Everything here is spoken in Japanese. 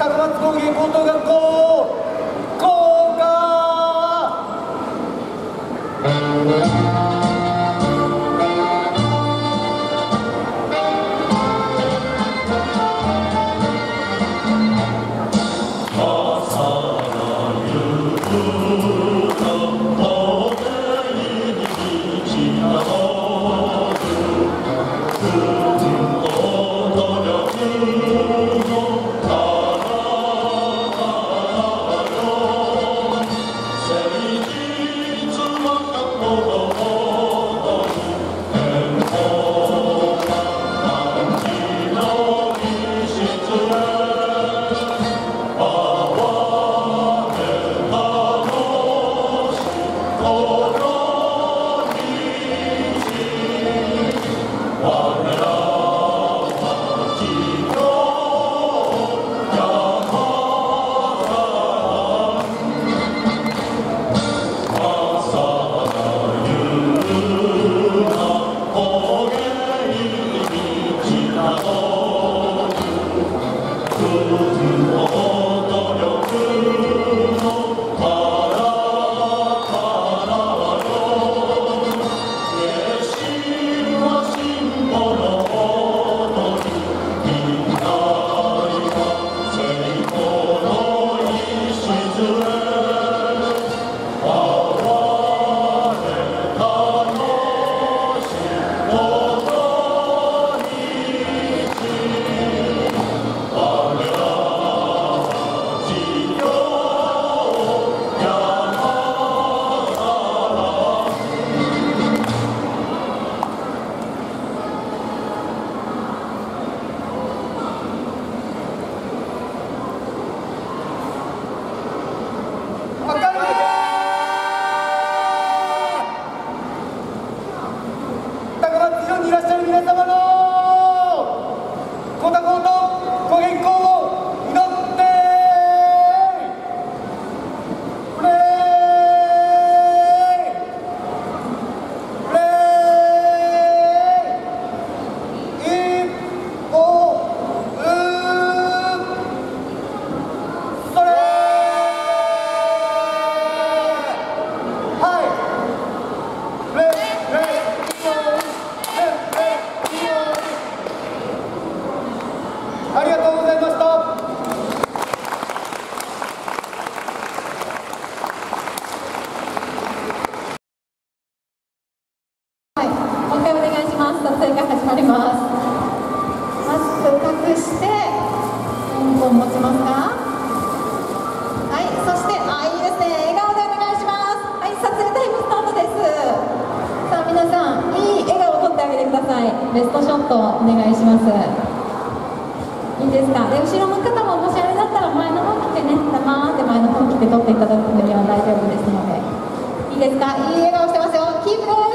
高松工芸高等学校。oh, oh. お願いします。いいですか？で後ろの方ももしあれだったら前の方来てね。黙って前の方来て取っていただく分には大丈夫ですので。いいですか？いい笑顔してますよ。キープです。